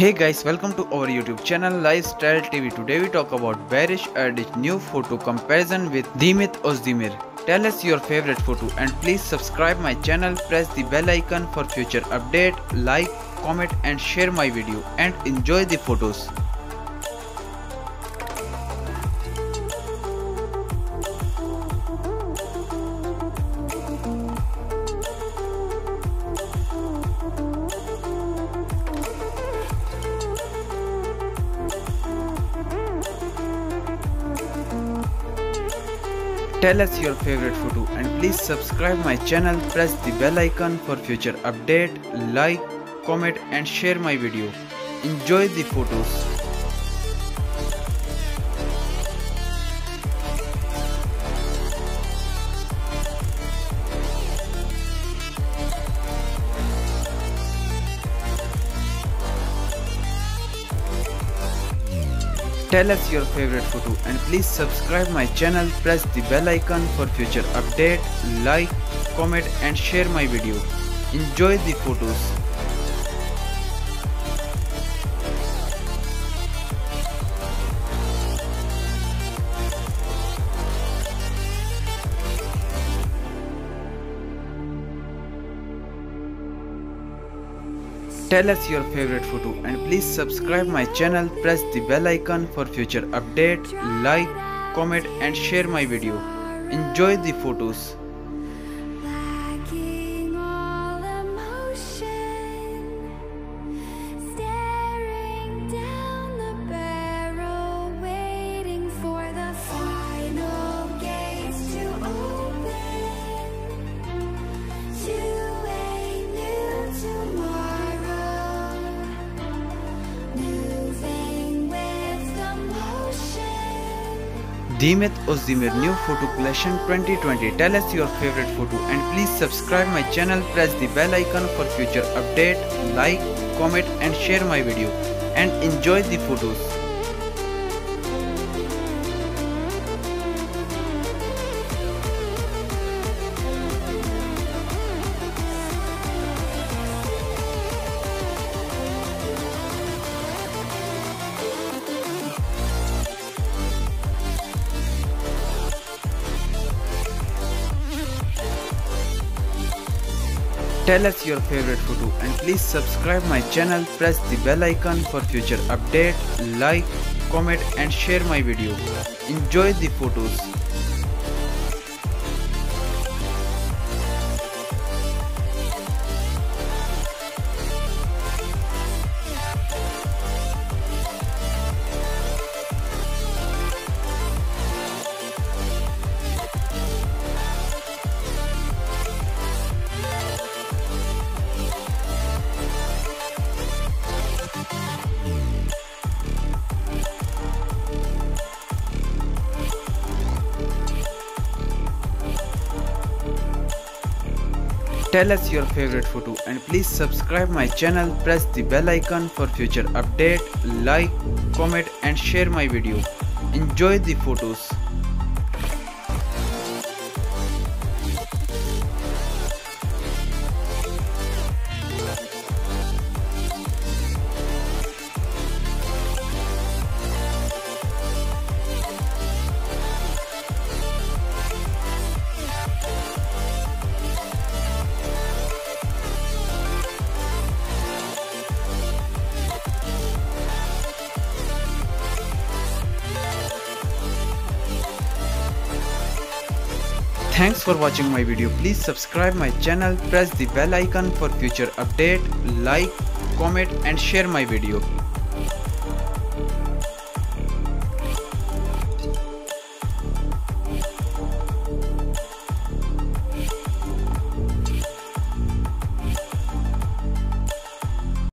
Hey guys, welcome to our YouTube channel Lifestyle TV. Today we talk about Baris Arduc new photo comparison with Demet Özdemir. Tell us your favorite photo and please subscribe my channel, press the bell icon for future update, like, comment and share my video and enjoy the photos. Tell us your favorite photo and please subscribe my channel, press the bell icon for future update, like, comment and share my video. Enjoy the photos. Tell us your favorite photo and please subscribe my channel, press the bell icon for future update, like, comment and share my video. Enjoy the photos. Tell us your favorite photo and please subscribe my channel, press the bell icon for future update, like, comment and share my video. Enjoy the photos. Demet Özdemir new photo collection 2020. Tell us your favorite photo and please subscribe my channel, press the bell icon for future update, like, comment and share my video and enjoy the photos. Tell us your favorite photo and please subscribe my channel, press the bell icon for future update, like, comment and share my video. Enjoy the photos. Tell us your favorite photo and please subscribe my channel, press the bell icon for future update, like, comment and share my video. Enjoy the photos. Thanks for watching my video. Please subscribe my channel, press the bell icon for future update, like, comment and share my video.